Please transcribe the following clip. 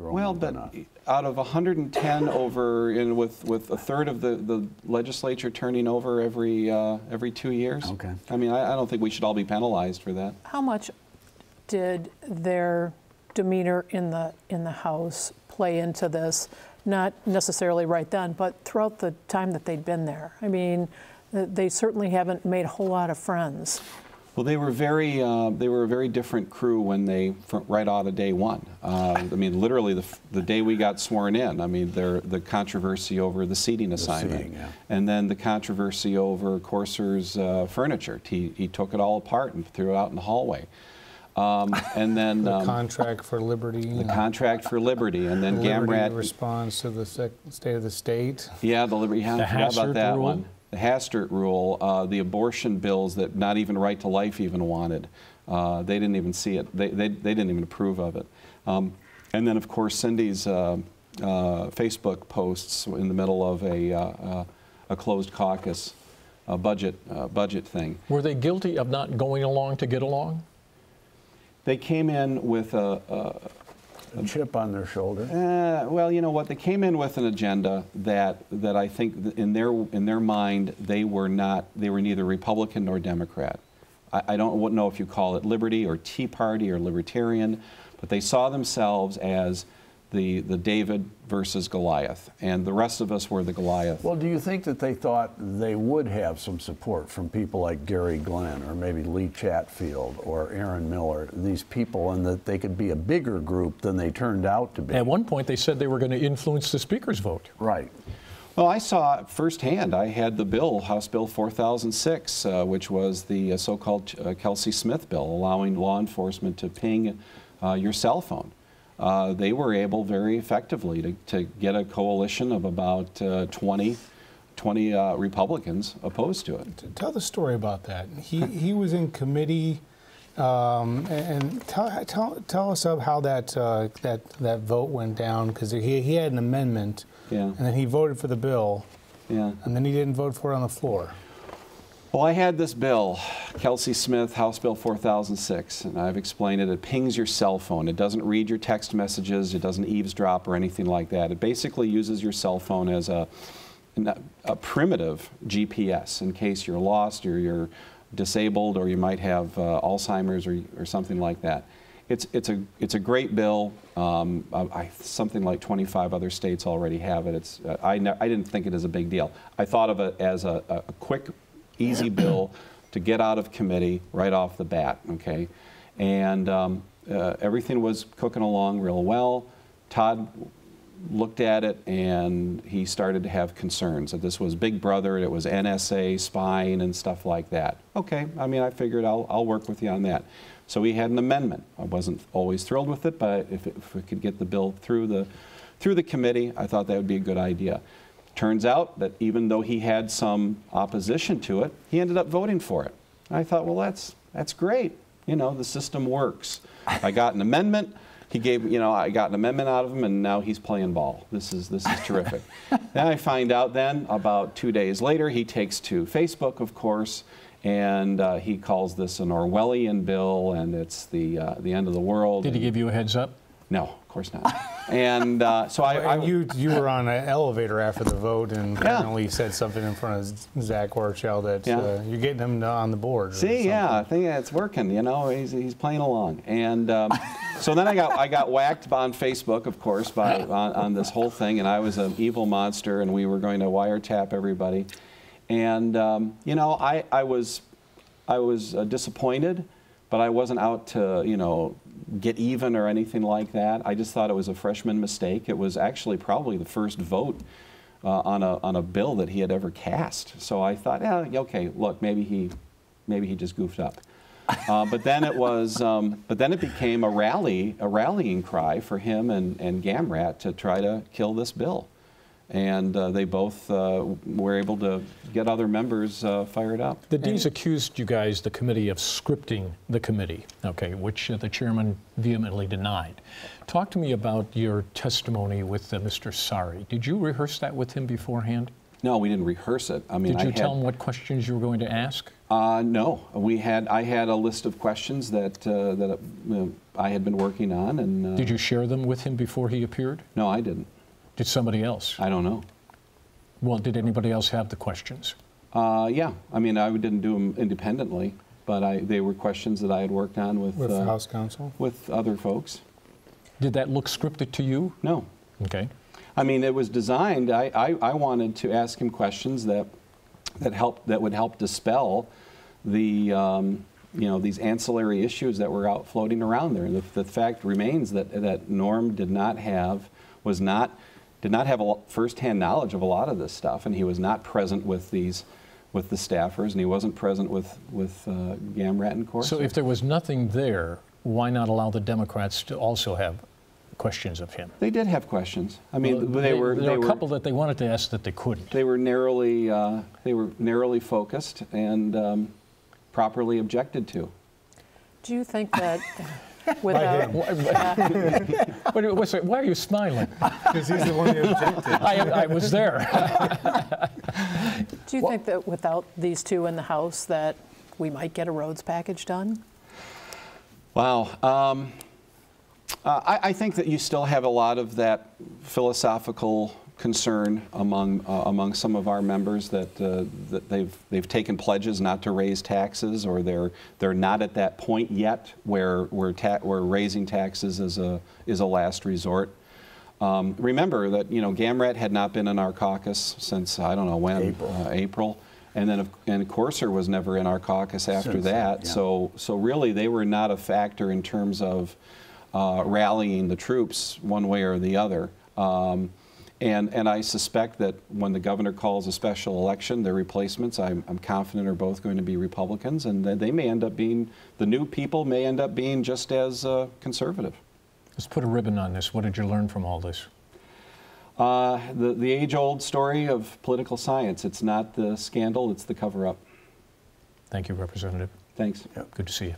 growing. Well, but us. out of 110 over, in with, with a third of the, the legislature turning over every, uh, every two years. Okay. I mean, I, I don't think we should all be penalized for that. How much did their demeanor in the, in the House play into this? Not necessarily right then, but throughout the time that they'd been there. I mean, they certainly haven't made a whole lot of friends. Well, they were very, uh, they were a very different crew when they, right out of day one. Uh, I mean, literally the, the day we got sworn in, I mean, there, the controversy over the seating assignment. seating, yeah. And then the controversy over Courser's uh, furniture. He, he took it all apart and threw it out in the hallway. Um, and then The um, contract for liberty. the contract for Liberty, and then Liberty Gamrat. responds to the sec- state of the state. Yeah, the Liberty, yeah, The I forgot about that rule? one. The Hastert rule, uh, the abortion bills that not even Right to Life even wanted. Uh, they didn't even see it. They, they, they didn't even approve of it. Um, and then, of course, Cindy's uh, uh, Facebook posts in the middle of a, uh, uh, a closed caucus, a budget, uh, budget thing. Were they guilty of not going along to get along? They came in with a, a A chip on their shoulder. Uh, well, you know what? They came in with an agenda that that I think in their in their mind they were not they were neither Republican nor Democrat. I, I don't know if you call it Liberty or Tea Party or Libertarian, but they saw themselves as the the David versus Goliath, and the rest of us were the Goliath. Well, do you think that they thought they would have some support from people like Gary Glenn or maybe Lee Chatfield or Aaron Miller, these people, and that they could be a bigger group than they turned out to be? At one point, they said they were going to influence the speaker's vote. Right. Well, I saw firsthand. I had the bill, House Bill 4006, uh, which was the uh, so-called uh, Kelsey Smith bill, allowing law enforcement to ping uh, your cell phone. Uh, they were able very effectively to, to get a coalition of about uh, 20, 20 uh, Republicans opposed to it. Tell the story about that. He, he was in committee, um, and tell, tell, tell us of how that, uh, that, that vote went down, because he, he had an amendment, Yeah. and then he voted for the bill, Yeah. and then he didn't vote for it on the floor. Well, I had this bill, Kelsey Smith, House Bill 4006, and I've explained it. It pings your cell phone. It doesn't read your text messages. It doesn't eavesdrop or anything like that. It basically uses your cell phone as a, a primitive GPS in case you're lost or you're disabled or you might have uh, Alzheimer's or, or something like that. It's, it's, a, it's a great bill. Um, I, something like 25 other states already have it. It's, uh, I, I didn't think it as a big deal. I thought of it as a, a quick, easy bill to get out of committee right off the bat, okay? And um, uh, everything was cooking along real well. Todd looked at it and he started to have concerns that this was Big Brother, it was NSA spying and stuff like that. Okay, I mean, I figured I'll, I'll work with you on that. So we had an amendment. I wasn't always thrilled with it, but if, it, if we could get the bill through the, through the committee, I thought that would be a good idea. Turns out that even though he had some opposition to it, he ended up voting for it. I thought, well, that's, that's great. You know, the system works. I got an amendment. He gave, you know, I got an amendment out of him, and now he's playing ball. This is this is terrific. then I find out then about two days later, he takes to Facebook, of course, and uh, he calls this an Orwellian bill, and it's the uh, the end of the world. Did he give you a heads up? No, of course not. and uh, so I, I you, you were on an elevator after the vote, and Yeah. apparently said something in front of Zach Gorchow that Yeah. uh, you're getting him on the board. See, yeah, I think it's working. You know, he's, he's playing along, and um, so then I got I got whacked on Facebook, of course, by on, on this whole thing, and I was an evil monster, and we were going to wiretap everybody, and um, you know, I I was I was uh, disappointed, but I wasn't out to you know get even or anything like that. I just thought it was a freshman mistake. It was actually probably the first vote uh, on a on a bill that he had ever cast. So I thought, yeah, okay, look, maybe he maybe he just goofed up. Uh, but then it was, um, but then it became a rally, a rallying cry for him and, and Gamrat to try to kill this bill, and uh, they both uh, were able to get other members uh, fired up. The D's accused you guys, the committee, of scripting the committee, okay, which uh, the chairman vehemently denied. Talk to me about your testimony with uh, Mr. Saari. Did you rehearse that with him beforehand? No, we didn't rehearse it. I mean, Did I you had, tell them what questions you were going to ask? Uh, no, we had. I had a list of questions that uh, that uh, I had been working on, and uh, Did you share them with him before he appeared? No, I didn't. Did somebody else? I don't know. Well, did anybody else have the questions? Uh, yeah, I mean, I didn't do them independently, but I, they were questions that I had worked on with With uh, House Counsel? with other folks. Did that look scripted to you? No, Okay. I mean, it was designed. I, I, I wanted to ask him questions that that help that would help dispel the um, you know these ancillary issues that were out floating around there. The, the fact remains that that Norm did not have was not did not have a lo- firsthand knowledge of a lot of this stuff, and he was not present with these with the staffers, and he wasn't present with with uh, Gamrat and Courser. So if there was nothing there, why not allow the Democrats to also have questions of him? they did have questions. I mean, Well, they, were There they were a were couple that they wanted to ask that they couldn't. they were narrowly uh, they were narrowly focused and um, properly objected to. Do you think that without, Why, what's it- why are you smiling? Because he's the one who objected. I, I was there. do you think that without these two in the House, that we might get a roads package done? Wow. Um, uh, I, I think that you still have a lot of that philosophical concern among uh, among some of our members that uh, that they've they've taken pledges not to raise taxes or they're they're not at that point yet where where, ta- where raising taxes is a is a last resort. Um, remember that you know Gamrat had not been in our caucus since I don't know when April. Uh, April, and then of- and Courser was never in our caucus after Since that. yeah. So so really they were not a factor in terms of uh, rallying the troops one way or the other. Um, and, and I suspect that when the governor calls a special election, their replacements, I'm, I'm confident, are both going to be Republicans, and they may end up being, the new people may end up being just as uh, conservative. Let's put a ribbon on this. What did you learn from all this? Uh, the, the age old story of political science it's not the scandal, it's the cover up. Thank you, Representative. Thanks. Good to see you.